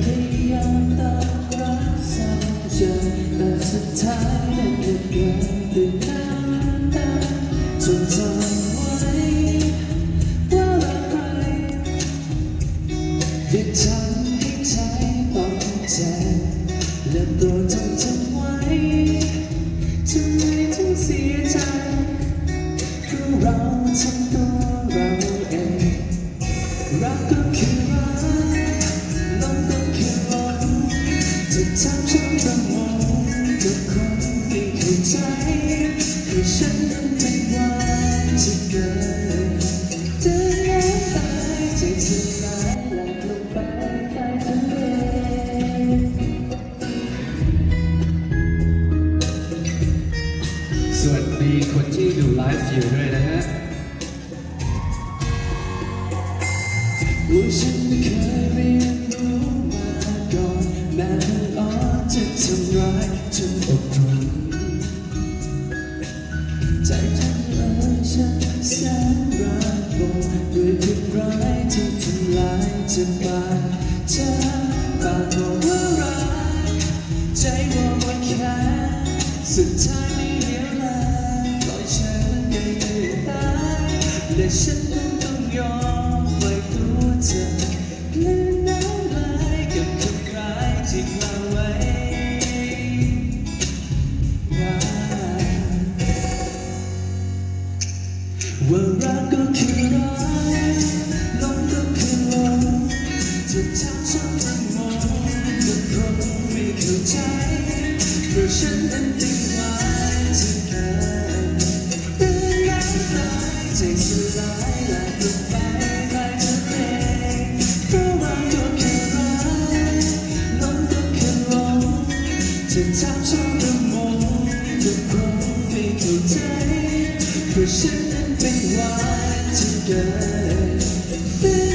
เป็นยามต้องรักษาใจแต่สุดท้ายนั้นก็เกิดด้วยน้ำตาจนจำไทำฉันระมงกับคนที่เข้าใจคือฉันนั้นไม่ว่าจะเกิดจะน้ำตายใจสลายหลับลงไปใต้ทะเลสวัสดีคนที่ดูไลฟ์อยู่ด้วยนะฮะว่าฉันไม่เคย จะบาเจ็บปากบอกว่ารักใจว่าว่าแค่สุดท้ายไม่เหลียวแลปล่อยฉันไปเรื่อยตายและฉันนั้นต้องยอมปล่อยตัวเธอกลืนน้ำลายกับคำร้ายที่กล่าวไว้ว่าว่ารักก็คือรัก จะทำฉันทั้งหมดก็คงไม่เข้าใจเพราะฉันนั้นติดไว้ที่เกินตื่นน้ำตายใจสลายหลับลงไปใต้ทะเลเพราะรักก็คือรักลงก็คือลง จะทำฉันระมงก็คงไม่เข้าใจเพราะฉันนั้นเป็นวันที่เกิดเป็น